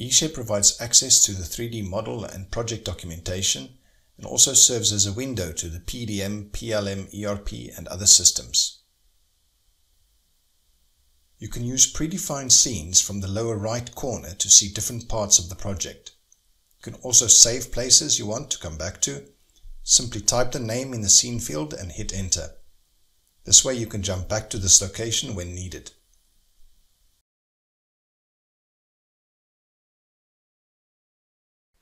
eShare provides access to the 3D model and project documentation and also serves as a window to the PDM, PLM, ERP and other systems. You can use predefined scenes from the lower right corner to see different parts of the project. You can also save places you want to come back to. Simply type the name in the scene field and hit enter. This way you can jump back to this location when needed.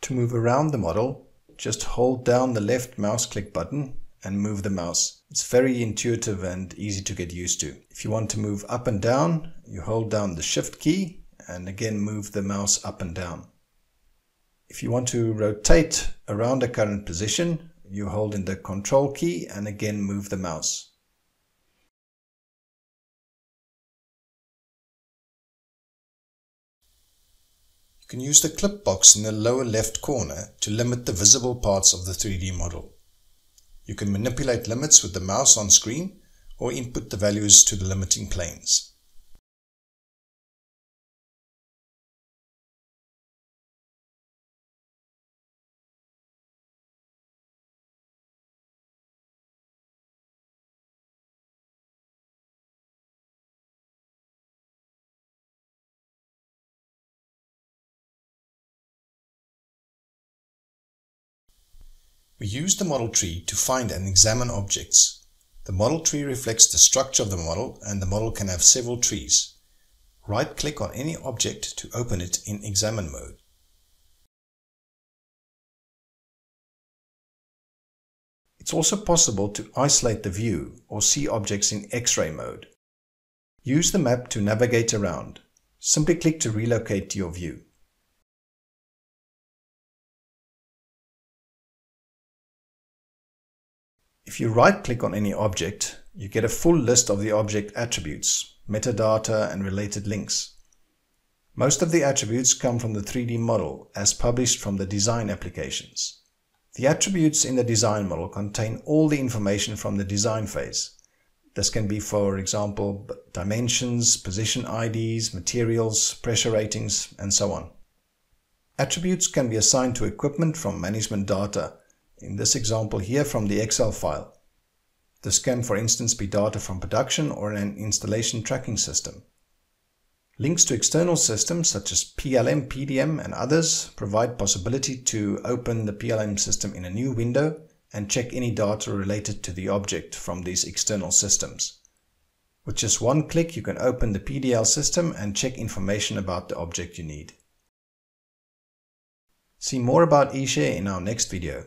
To move around the model, just hold down the left mouse click button and move the mouse. It's very intuitive and easy to get used to. If you want to move up and down, you hold down the shift key and again move the mouse up and down. If you want to rotate around a current position, you hold in the control key and again move the mouse. You can use the clip box in the lower left corner to limit the visible parts of the 3D model. You can manipulate limits with the mouse on screen or input the values to the limiting planes. We use the model tree to find and examine objects. The model tree reflects the structure of the model and the model can have several trees. Right-click on any object to open it in Examine mode. It's also possible to isolate the view or see objects in X-ray mode. Use the map to navigate around. Simply click to relocate your view. If you right-click on any object, you get a full list of the object attributes, metadata and related links. Most of the attributes come from the 3D model as published from the design applications. The attributes in the design model contain all the information from the design phase. This can be, for example, dimensions, position IDs, materials, pressure ratings, and so on. Attributes can be assigned to equipment from management data in this example here from the Excel file. This can for instance be data from production or an installation tracking system. Links to external systems such as PLM, PDM and others provide possibility to open the PLM system in a new window and check any data related to the object from these external systems. With just one click you can open the PDL system and check information about the object you need. See more about eShare in our next video.